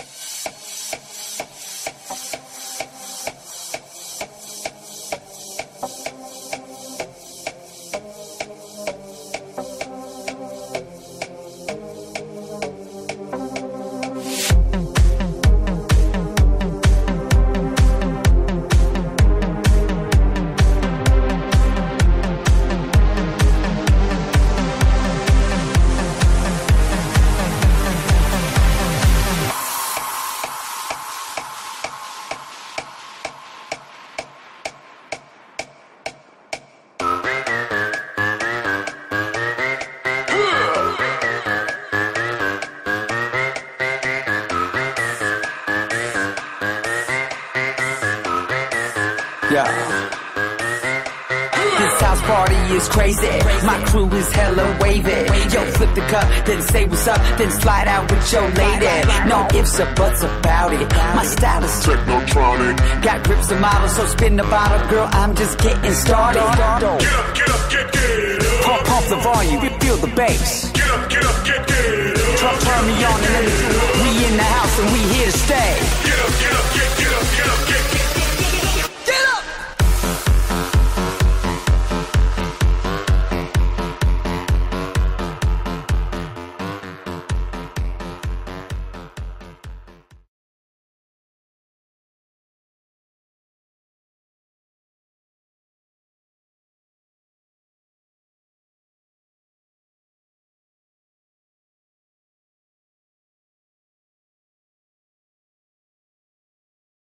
Peace. Yeah. This house party is crazy. My crew is hella wavy. Yo, flip the cup, then say what's up, then slide out with your lady. No ifs or buts about it. My style is Technotronic. got grips and models, so spin the bottle, girl. I'm just getting started. Get up, get up, get, get up. Pump, pump the volume, feel the bass. Get up, get up, get, get up. Turn, turn me on and let me. We in the house and we here to stay.